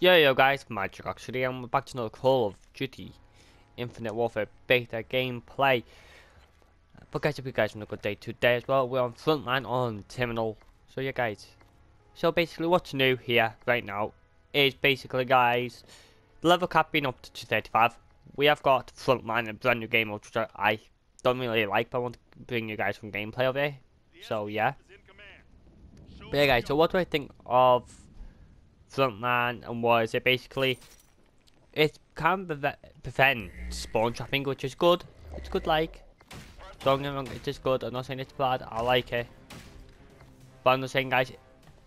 Yo yo guys, Magic actually, and we're back to another Call of Duty Infinite Warfare beta gameplay. But guys, hope you guys having a good day today as well. We're on Frontline on Terminal. So yeah guys, so basically what's new here right now is basically guys, the level cap being up to 35. We have got Frontline, a brand new game which I don't really like, but I want to bring you guys some gameplay of it. So yeah. But yeah guys, so what do I think of frontline and was it basically it can prevent spawn trapping which is good. It's good like don't get me wrong it is good. I'm not saying it's bad. I like it. But I'm not saying guys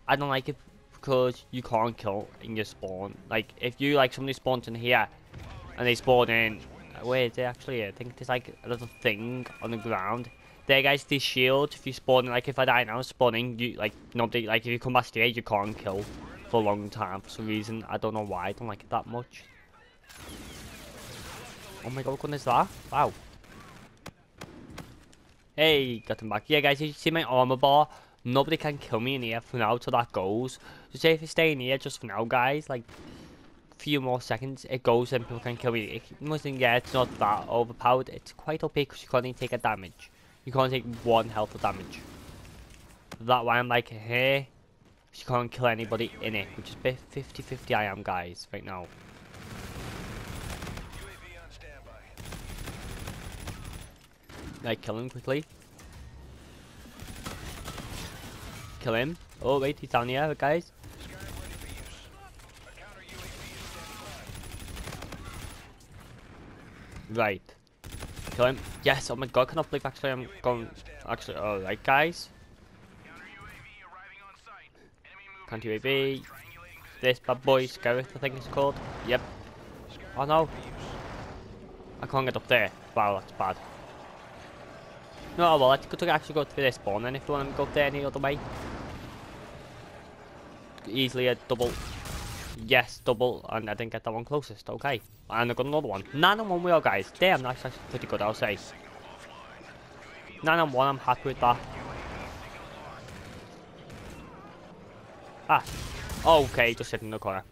I don't like it because you can't kill in your spawn. Like if you like somebody spawns in here and they spawn in uh, where is it actually? I think there's like a little thing on the ground. There guys these shields if you spawn like if I die now spawning you like nobody like if you come back stage you can't kill for a long time for some reason. I don't know why. I don't like it that much. Oh my god, what gun is that? Wow. Hey, got him back. Yeah, guys, you see my armor bar? Nobody can kill me in here for now till that goes. So say if you stay in here just for now, guys, like few more seconds, it goes and people can kill me. It mustn't yeah, it's not that overpowered. It's quite OP because you can't even take a damage. You can't take one health of damage. That why I'm like, hey, she can't kill anybody in it, which is 50-50 I am, guys, right now. Like, kill him quickly. Kill him. Oh, wait, he's down here, guys. Right. Kill him. Yes, oh my god, can I believe actually I'm going... Actually, alright, guys. Counter UAV. This bad boy, Scarif, I think it's called. Yep. Oh no. I can't get up there. Wow, that's bad. No, well, let's actually go through this spawn then if you want to go there any other way. Easily a double. Yes, double, and I didn't get that one closest. Okay. And I got another one. 9 on 1 wheel, guys. Damn, that's actually pretty good, I'll say. 9 on 1, I'm happy with that. Ah. Okay, just sitting in the corner.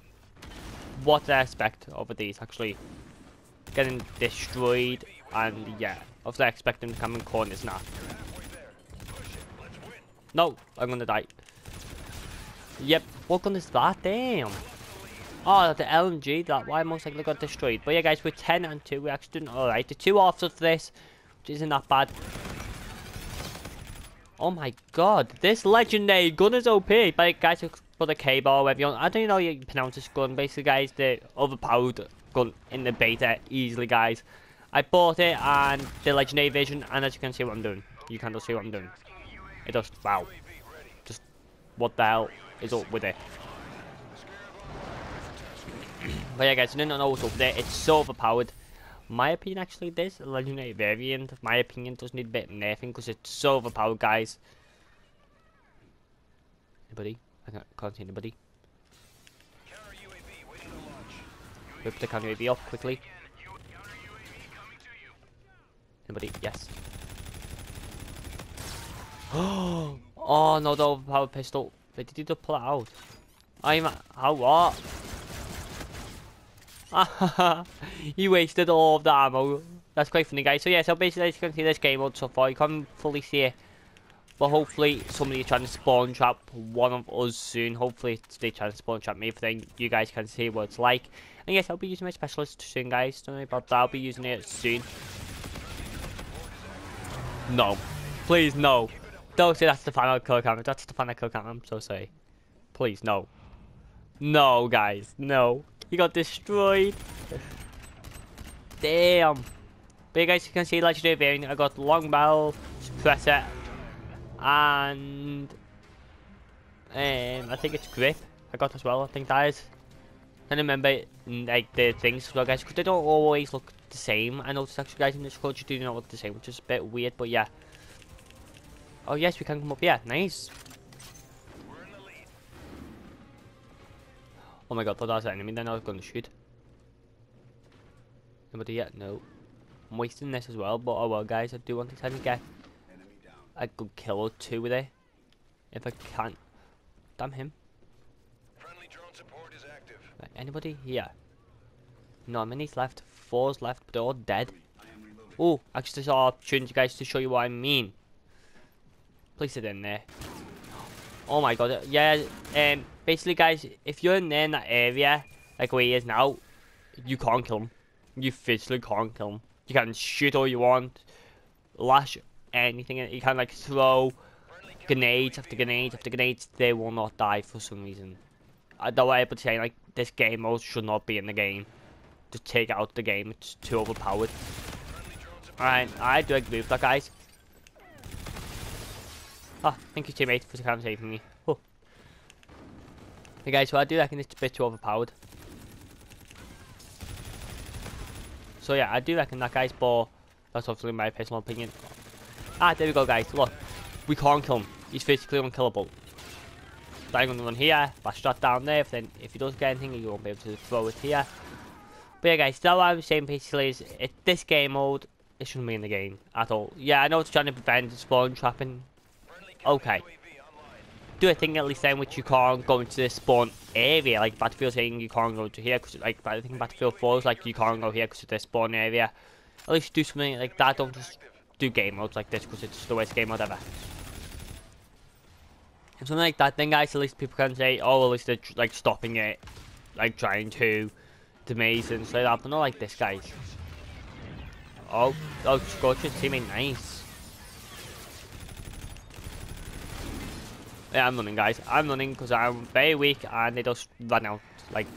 What I expect over these actually getting destroyed and yeah. Obviously I expect them to come in corners now. No, I'm gonna die. Yep, what gun is that? Damn. Oh, the LMG, that why most likely got destroyed. But yeah, guys, we're 10 and 2. We're actually doing alright. The two offs of this, which isn't that bad. Oh my god, this legendary gun is OP. But guys, for the K-bar, whatever you. I don't know how you pronounce this gun. Basically, guys, the overpowered gun in the beta easily, guys. I bought it and the legendary vision, and as you can see what I'm doing. You can just see what I'm doing. It just, wow. Just, what the hell is up with it? but yeah, guys, I don't know what's up there. It's so overpowered. My opinion, actually, this legendary variant, my opinion, does need a bit of nerfing because it's so overpowered, guys. Anybody? I can't, can't see anybody. Whip the counter UAV off quickly. Anybody? Yes. oh no, the overpowered pistol. Wait, did you just pull it out? I'm. How what? you wasted all of the ammo. That's quite funny, guys. So yeah, so basically, as you can see this game mode so far, you can't fully see it but hopefully somebody trying to spawn trap one of us soon. Hopefully they try to spawn trap me then you guys can see what it's like. And yes, I'll be using my specialist soon guys. Don't worry about that. I'll be using it soon. No. Please no. Don't say that's the final kill camera. That's the final kill camera. I'm so sorry. Please no. No guys. No. He got destroyed. Damn. But you guys you can see legendary variant. I got long barrel, suppressor, and um, I think it's grip I got as well, I think that is. I remember like the things as guys, because they don't always look the same. I noticed actually guys in this culture do not look the same, which is a bit weird, but yeah. Oh yes, we can come up, yeah, nice. Oh my god, thought that was an enemy, then I was going to shoot. Nobody yet? No. I'm wasting this as well, but oh well guys, I do want to try to get a good kill or two with it. If I can't. Damn him. Friendly drone support is active. Right, anybody here? No minis left. Four's left, but they're all dead. Oh, actually, saw opportunity, guys, to show you what I mean. Place it in there. Oh my god, yeah, um, basically, guys, if you're in there in that area, like where he is now, you can't kill him. You physically can't kill him. You can shoot all you want, lash anything, you can like throw grenades after grenades after grenades, they will not die for some reason. I don't want to say like this game mode should not be in the game. Just take out the game, it's too overpowered. Alright, I do agree with that guys. Ah, thank you teammate for kind of saving me. Oh. Hey guys, so I do reckon it's a bit too overpowered. So yeah, I do reckon that guy's but that's obviously my personal opinion. Ah, there we go guys, look. We can't kill him. He's physically unkillable. So I'm gonna run here, bash that down there, if then if he does get anything he won't be able to throw it here. But yeah guys, that's what I'm saying basically is this game mode it shouldn't be in the game at all. Yeah, I know it's trying to prevent spawn trapping. Okay. Do a thing at least then which you can't go into the spawn area. Like Battlefield saying you can't go to here because like I think Battlefield 4 is like you can't go here because it's the spawn area. At least do something like that. Don't just do game modes like this because it's the worst game mode ever. If something like that, then guys, at least people can say, oh, at least they're like stopping it, like trying to, maze and stuff like that. But not like this, guys. Oh, oh, Scorch's teammate, nice. Yeah, I'm running, guys. I'm running because I'm very weak and they just run out. Like,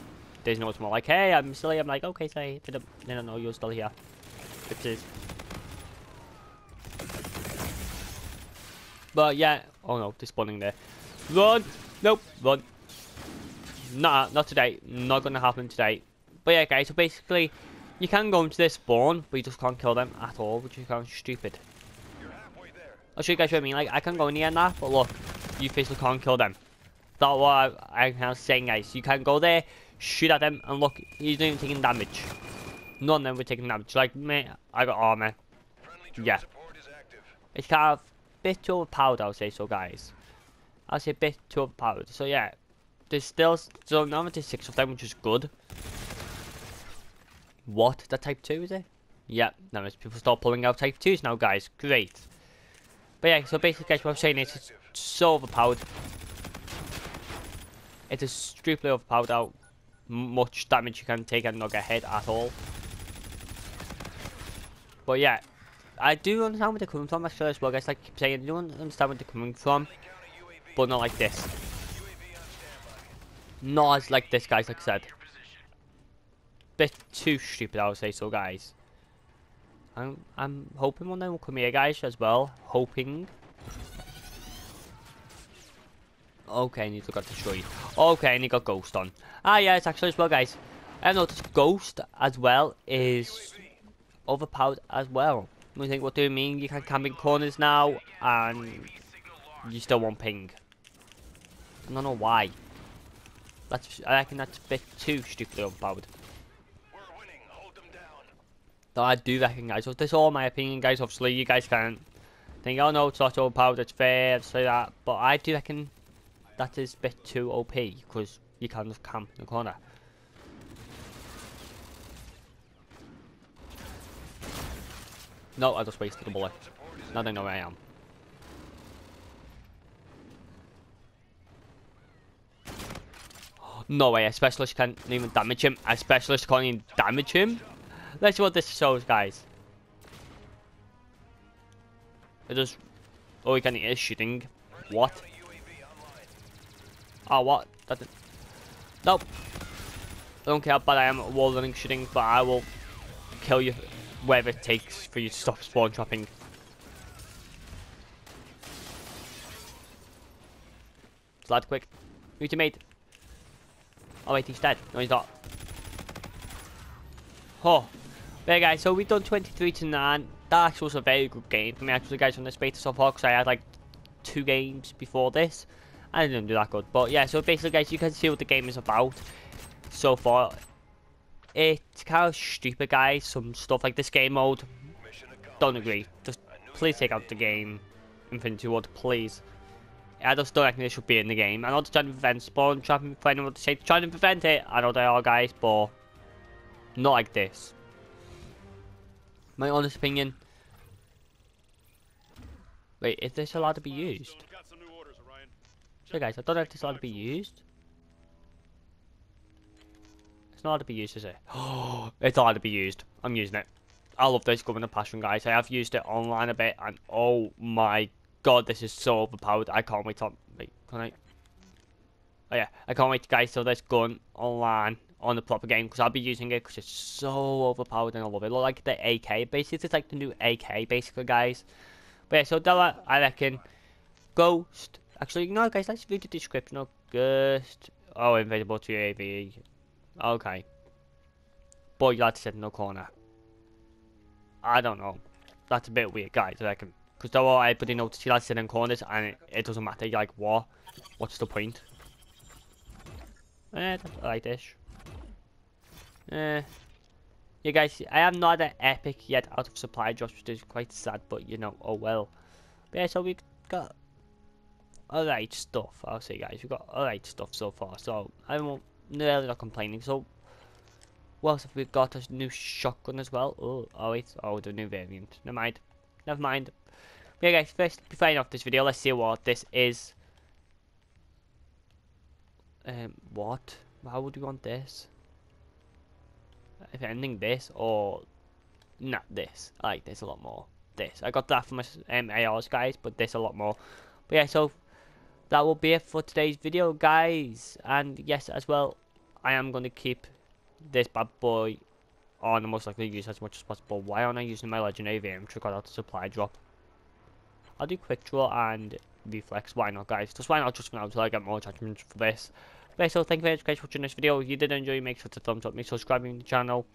there's no more like, hey, I'm silly. I'm like, okay, say, they don't, they don't know you're still here. Bitches. But yeah, oh no, they're spawning there. Run! Nope, run. Nah, not today. Not gonna happen today. But yeah, guys, so basically, you can go into this spawn, but you just can't kill them at all, which is kind of stupid. I'll show you guys what I mean. Like, I can go in here and that, but look, you physically can't kill them. That's what I, kind of saying, guys. You can go there, shoot at them, and look, he's not even taking damage. None of them were taking damage. Like, me, I got armor. Yeah. It's kind of bit overpowered, I would say so, guys. I'll say a bit too overpowered. So, yeah. There's still, there's six of them, which is good. What? That type 2 is it? Yep, now people start pulling out type 2s now guys. Great. But yeah, so basically guys what I'm saying is it's so overpowered. It is stupidly overpowered how much damage you can take and not get hit at all. But yeah, I do understand where they're coming from actually as well guys, like I keep saying, I do understand where they're coming from. But not like this. Not as like this guys, like I said bit too stupid, I would say so, guys. I'm, I'm hoping one day will come here, guys, as well. Hoping. Okay, I need to got destroyed. Okay, and he got ghost on. Ah, yeah, it's actually as well, guys. I noticed ghost as well is overpowered as well. You think, what do you mean? You can camp in corners now, and you still won't ping. I don't know why. That's I reckon that's a bit too stupidly overpowered that I do recognise. So this is all my opinion, guys. Obviously, you guys can think, oh no, it's not overpowered, it's fair, say that. But I do reckon that is a bit too OP because you can just camp in the corner. No, I just wasted a bullet. Now they know where I am. No way, a specialist can't even damage him. A specialist can't even damage him? Let's see what this shows, guys. It just... Oh, you can is shooting. What? Oh, what? That did... Nope. I don't care but I am at wall running shooting, but I will kill you wherever it takes for you to stop spawn trapping. Slide quick. New mate. Oh wait, he's dead. No, he's not. Oh, there guys, so we've done 23 to 9. That actually was a very good game for me actually guys on this beta so far because I had like two games before this. I didn't do that good. But yeah, so basically guys, you can see what the game is about so far. It's kind of stupid guys, some stuff like this game mode. Don't agree. Just please take out the game. Infinity Ward, please. I just don't reckon it should be in the game. I know they're trying to prevent spawn trapping, finding what to say, trying to prevent it. I know they are, guys, but not like this. My honest opinion. Wait, is this allowed to be used? So guys, I don't know if this is allowed to be used. It's not allowed to be used, is it? Oh, it's allowed to be used. I'm using it. I love this Governor Passion, guys. I have used it online a bit, and oh my god, this is so overpowered. I can't wait to... Wait, can I... Oh yeah, I can't wait, guys, till this gun online on the proper game, because I'll be using it, because it's so overpowered, and I love it. Look like the AK, basically, it's like the new AK, basically, guys. But yeah, so that, I reckon, Ghost... Actually, no, guys, let's read the description of Ghost... Oh, invisible to UAV. Okay. Like to sit in the corner. I don't know. That's a bit weird, guys, I reckon. Because though everybody notices you like sitting in corners and it, it, doesn't matter. You're like, what? What's the point? Eh, I like this. Eh. Yeah, guys, I am not an epic yet out of supply drops, which is quite sad, but you know, oh well. But yeah, so we got alright stuff, I'll say, guys. We got alright stuff so far, so I'm really not complaining. So what else have we got? A new shotgun as well. Oh, oh it's Oh, the new variant. Never mind. Never mind. But yeah, guys, first, before I end off this video, let's see what this is. Um, what? How would you want this? If anything, this or not this. I like this a lot more. This. I got that from my um, ARs, guys, but this a lot more. But yeah, so that will be it for today's video, guys. And yes, as well, I am going to keep this bad boy on the most likely use as much as possible. Why aren't I using my legendary VM to cut out the supply drop? I'll do quick draw and reflex. Why not, guys? Just why not just for now until I get more attachments for this. Okay, so thank you very much guys for watching this video. If you did enjoy, make sure to thumbs up, make sure to the channel.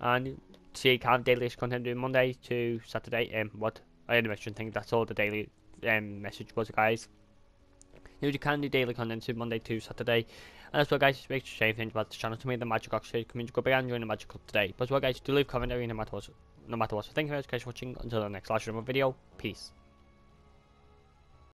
And see kind of daily content doing Monday to Saturday. Um, what? I only mentioned think that's all the daily um, message was, guys. You can do daily content to Monday to Saturday. And as well guys, make sure to anything about the channel to me, the Magic Oxford community go big and join the Magic Club today. But as well guys, do leave a comment no matter what. No matter what. So thank you very much guys for watching. Until the next live stream video. Peace.